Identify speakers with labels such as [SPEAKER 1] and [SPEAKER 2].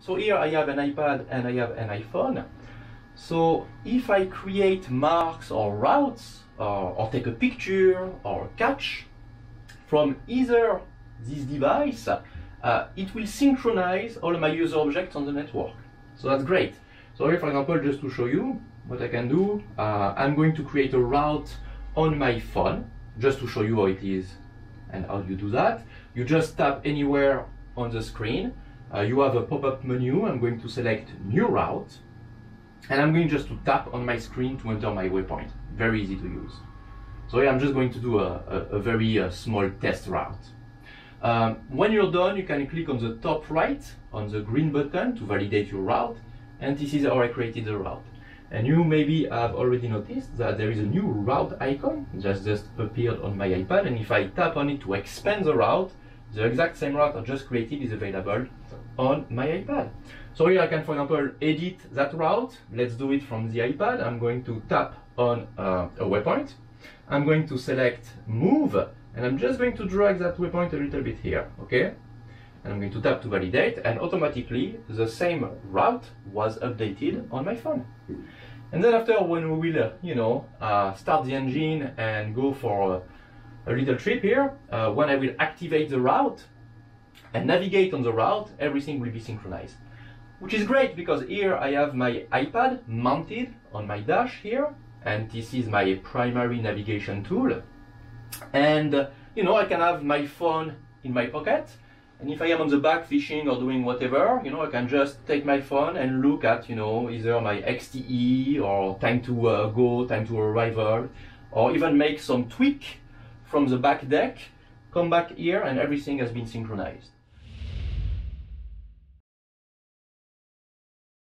[SPEAKER 1] So here I have an iPad and I have an iPhone. So if I create marks or routes or, or take a picture or catch from either this device, uh, it will synchronize all my user objects on the network. So that's great. So here, for example, just to show you what I can do, uh, I'm going to create a route on my phone, just to show you how it is and how you do that. You just tap anywhere on the screen. Uh, you have a pop-up menu. I'm going to select new route. And I'm going just to tap on my screen to enter my waypoint. Very easy to use. So yeah, I'm just going to do a, a, a very uh, small test route. Um, when you're done, you can click on the top right on the green button to validate your route. And this is how I created the route. And you maybe have already noticed that there is a new route icon that just appeared on my iPad. And if I tap on it to expand the route, the exact same route I just created is available on my iPad. So here I can, for example, edit that route. Let's do it from the iPad. I'm going to tap on uh, a waypoint. I'm going to select move, and I'm just going to drag that waypoint a little bit here, okay? And I'm going to tap to validate, and automatically the same route was updated on my phone. And then after, when we will, uh, you know, uh, start the engine and go for uh, a little trip here, uh, when I will activate the route and navigate on the route, everything will be synchronized. Which is great because here I have my iPad mounted on my dash here, and this is my primary navigation tool. And uh, you know, I can have my phone in my pocket, and if I am on the back fishing or doing whatever, you know, I can just take my phone and look at, you know, either my XTE or time to uh, go, time to arrival, or even make some tweak from the back deck, come back here and everything has been synchronized.